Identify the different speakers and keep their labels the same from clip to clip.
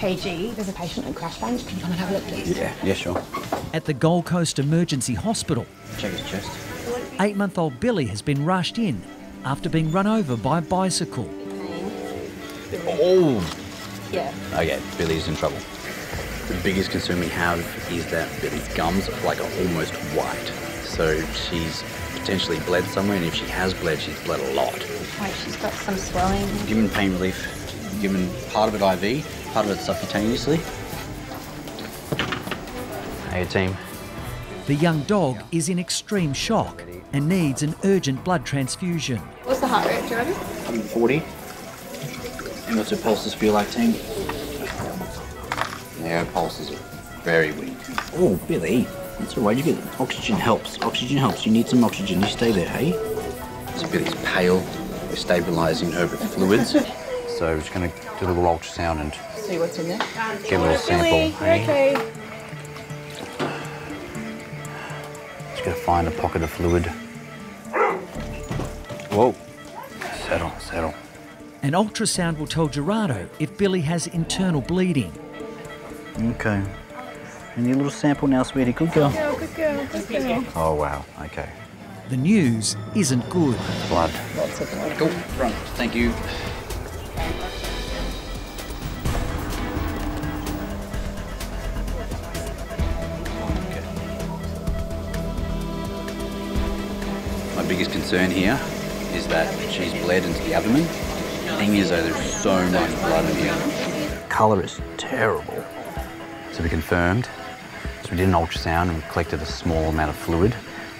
Speaker 1: Hey G, there's a patient at Crash Bank. Can you come and have a look, please?
Speaker 2: Yeah, yeah, sure.
Speaker 3: At the Gold Coast Emergency Hospital,
Speaker 2: Check his chest.
Speaker 3: eight month old Billie has been rushed in after being run over by a bicycle.
Speaker 2: Oh!
Speaker 1: Yeah.
Speaker 2: Okay, Billie's in trouble. The biggest concern we have is that Billie's gums like are almost white. So she's potentially bled somewhere, and if she has bled, she's bled a lot.
Speaker 1: Wait, she's got some swelling.
Speaker 2: Given pain relief, given part of it IV, part of it subcutaneously. Hey team.
Speaker 3: The young dog is in extreme shock and needs an urgent blood transfusion.
Speaker 1: What's the heart rate, Jordan?
Speaker 2: 140. And what's her pulses feel like, team? Yeah, her pulses are very weak. Oh, Billie. That's all right. You get oxygen helps. Oxygen helps. You need some oxygen. You stay there, hey? So Billie's pale. We're stabilizing her with fluids. So we're just going to do a little ultrasound and
Speaker 1: See what's in there.
Speaker 2: give a little sample. hey?
Speaker 1: okay.
Speaker 2: Just going to find a pocket of fluid. Whoa. Settle, settle.
Speaker 3: An ultrasound will tell Gerardo if Billie has internal bleeding.
Speaker 2: Okay. Any little sample now, sweetie? Good girl.
Speaker 1: Girl, good girl, good girl.
Speaker 2: Oh, wow. Okay.
Speaker 3: The news isn't good.
Speaker 2: Blood.
Speaker 1: Lots of blood.
Speaker 2: Go front. Thank you. My biggest concern here is that she's bled into the abdomen. The thing is, though, there's so much blood in here. Colour is terrible. So we confirmed. So we did an ultrasound and we collected a small amount of fluid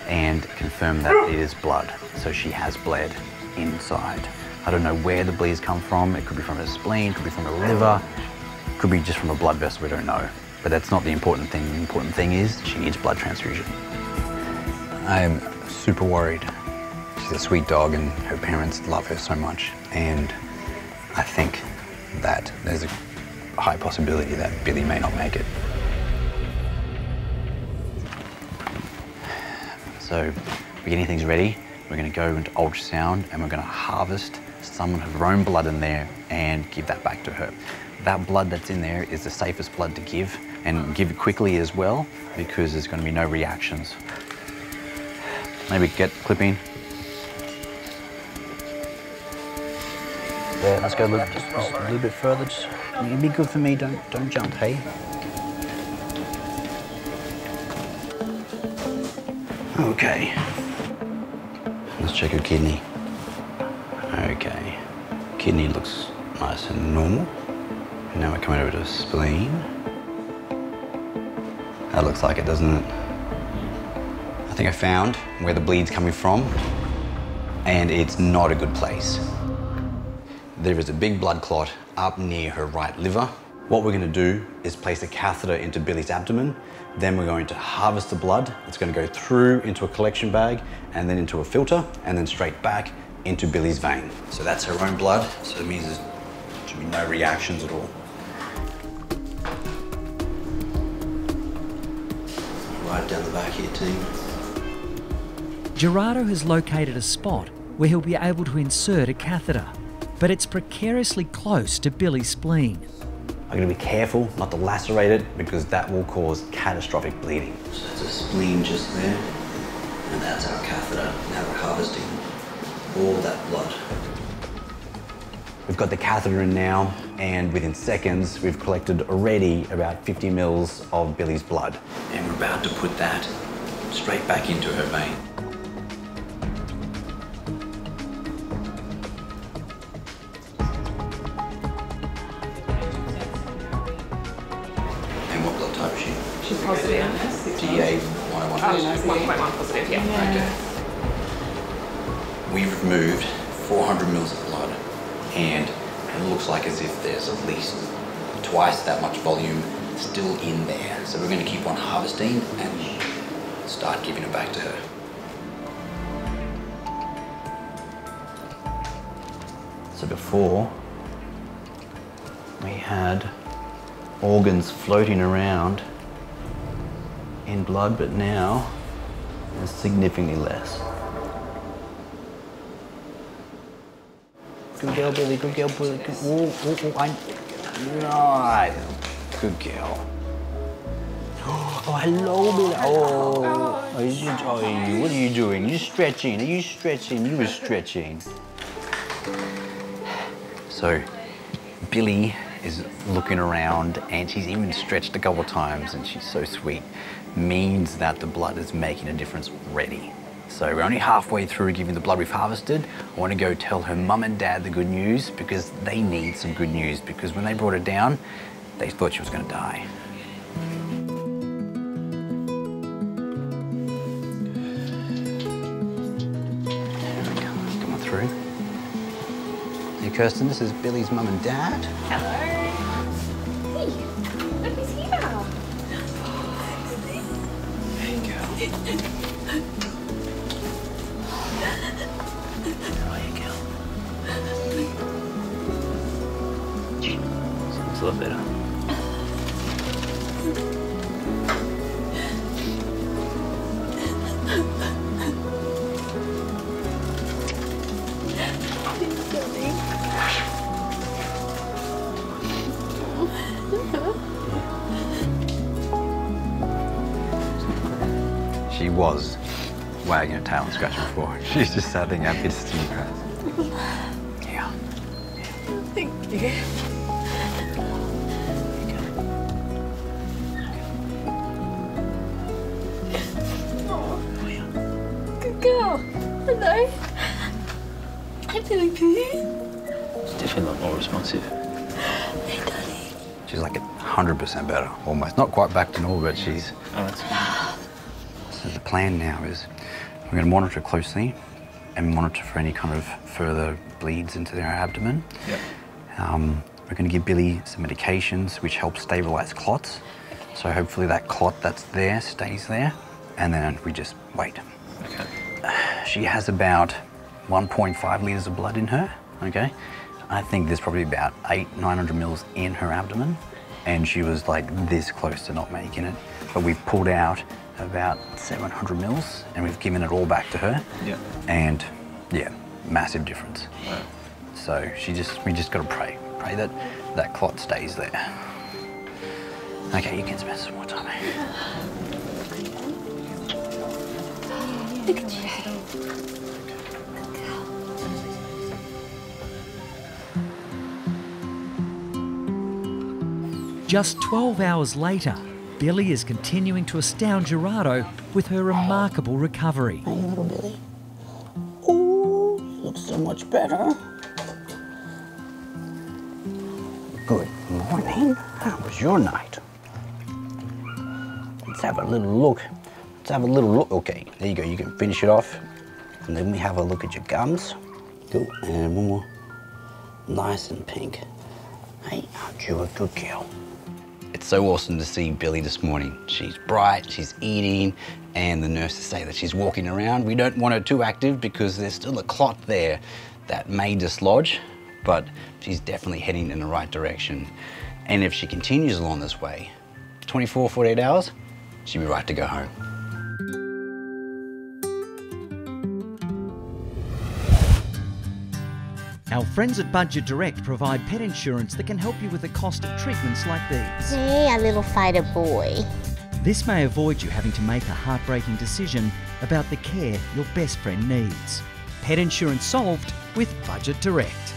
Speaker 2: and confirmed that it is blood. So she has bled inside. I don't know where the bleeds come from. It could be from her spleen, could be from her liver, could be just from a blood vessel, we don't know. But that's not the important thing. The important thing is she needs blood transfusion. I am super worried. A sweet dog and her parents love her so much. And I think that there's a high possibility that Billie may not make it. So we're getting things ready. We're going to go into ultrasound and we're going to harvest some of her own blood in there and give that back to her. That blood that's in there is the safest blood to give and give quickly as well because there's going to be no reactions. Maybe get clipping. Yeah, let's go a little, just, just a little bit further. Just, it'd be good for me. Don't don't jump, hey. Okay. Let's check your kidney. Okay. Kidney looks nice and normal. Now we're coming over to spleen. That looks like it, doesn't it? I think I found where the bleed's coming from, and it's not a good place. There is a big blood clot up near her right liver. What we're going to do is place a catheter into Billie's abdomen. Then we're going to harvest the blood. It's going to go through into a collection bag and then into a filter and then straight back into Billie's vein. So that's her own blood, so it means there should be no reactions at all. Right down the back here, team.
Speaker 3: Gerardo has located a spot where he'll be able to insert a catheter, but it's precariously close to Billie's spleen.
Speaker 2: I'm going to be careful not to lacerate it because that will cause catastrophic bleeding. So that's a spleen just there, and that's our catheter. Now we're harvesting all that blood. We've got the catheter in now, and within seconds, we've collected already about 50 mils of Billie's blood. And we're about to put that straight back into her vein.
Speaker 4: She's positive.
Speaker 2: DEA 101.
Speaker 4: Oh, no, 1.1 positive, yeah.
Speaker 2: Okay. We've removed 400 mils of blood, and it looks like as if there's at least twice that much volume still in there. So we're going to keep on harvesting and start giving it back to her. So before, we had organs floating around in blood, but now there's significantly less. Good girl, Billie. Good girl, Billie. Good. Ooh, ooh, ooh. I... Right. Good girl. Oh, hello, Billie. Oh, you, oh, what are you doing? You stretching? Are you stretching? You were stretching. So, Billie is looking around and she's even stretched a couple of times and she's so sweet. Means that the blood is making a difference already. So we're only halfway through giving the blood we've harvested. I want to go tell her mum and dad the good news because they need some good news because when they brought her down, they thought she was going to die. Kirsten, this is Billie's mum and dad.
Speaker 1: Hello. Hey, look who's here.
Speaker 2: You go. You, girl? Sounds was wagging her tail and scratching before. She's just sat there happy to see you guys. Yeah.
Speaker 1: Thank you. Good girl. Hello. Hi, Billie Poo.
Speaker 2: It's definitely a lot more responsive. She's like 100% better, almost. Not quite back to normal, but she's.
Speaker 5: Oh, that's
Speaker 2: So the plan now is we're going to monitor closely and monitor for any kind of further bleeds into their abdomen.
Speaker 5: Yep.
Speaker 2: Um, we're going to give Billie some medications which help stabilize clots. So hopefully that clot that's there stays there, and then we just wait.
Speaker 5: Okay.
Speaker 2: She has about 1.5 liters of blood in her. Okay, I think there's probably about eight, 900 mils in her abdomen, and she was like this close to not making it. But we've pulled out about 700 mils, and we've given it all back to her.
Speaker 5: Yeah.
Speaker 2: And yeah, massive difference.
Speaker 5: Wow.
Speaker 2: So she just, we just got to pray, pray that that clot stays there. Okay, you can spend some more time.
Speaker 1: Look at you.
Speaker 3: Just 12 hours later, Billie is continuing to astound Gerardo with her remarkable recovery.
Speaker 2: Hey, little Billie. Oh, looks so much better. Good morning. How was your night? Let's have a little look. Let's have a little look. Okay, there you go. You can finish it off. And then we have a look at your gums. Good. And one more. Nice and pink. Hey, aren't you a good girl? It's so awesome to see Billie this morning. She's bright, she's eating, and the nurses say that she's walking around. We don't want her too active because there's still a clot there that may dislodge, but she's definitely heading in the right direction. And if she continues along this way, 24, 48 hours, she'll be right to go home.
Speaker 3: Our friends at Budget Direct provide pet insurance that can help you with the cost of treatments like these.
Speaker 6: Hey, a little fighter boy.
Speaker 3: This may avoid you having to make a heartbreaking decision about the care your best friend needs. Pet insurance solved with Budget Direct.